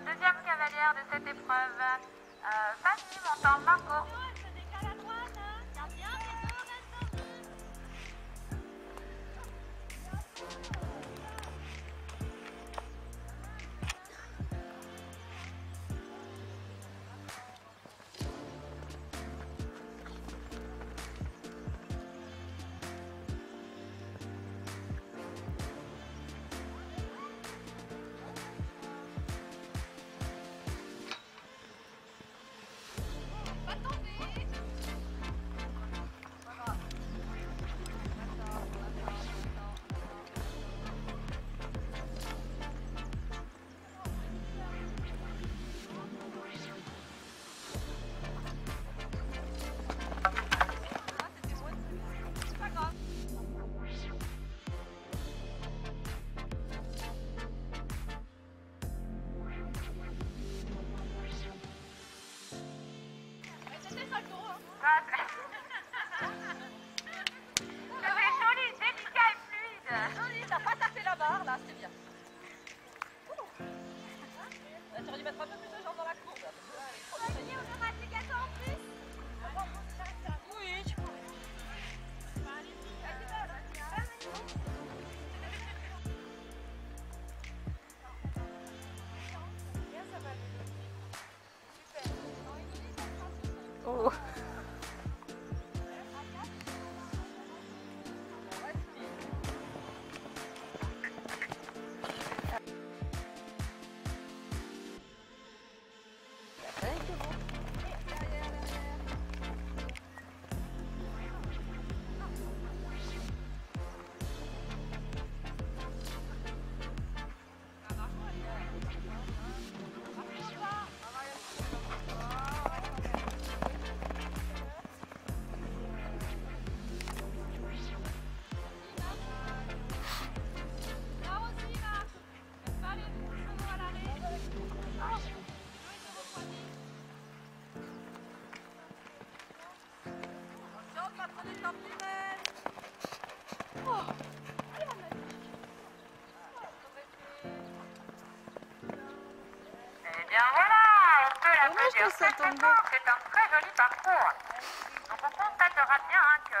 deuxième cavalière de cette épreuve, euh, Fanny Montant Marco. Aurais dû mettre un peu plus de Dommage que ça tombe. C'est un très joli parcours. Donc on constatera bien hein, que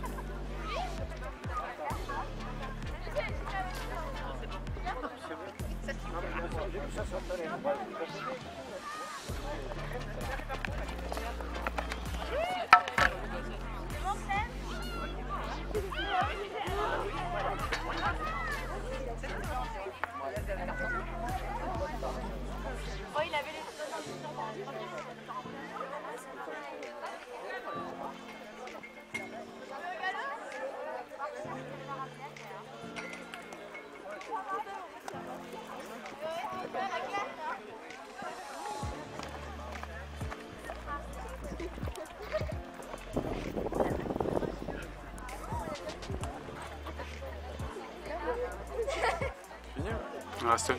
reste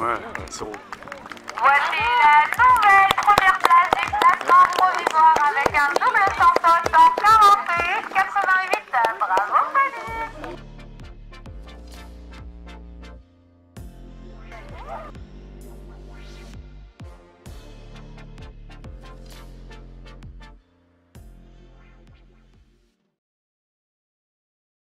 Ouais, c'est bon. voici la nouvelle première place du classement provisoire avec un double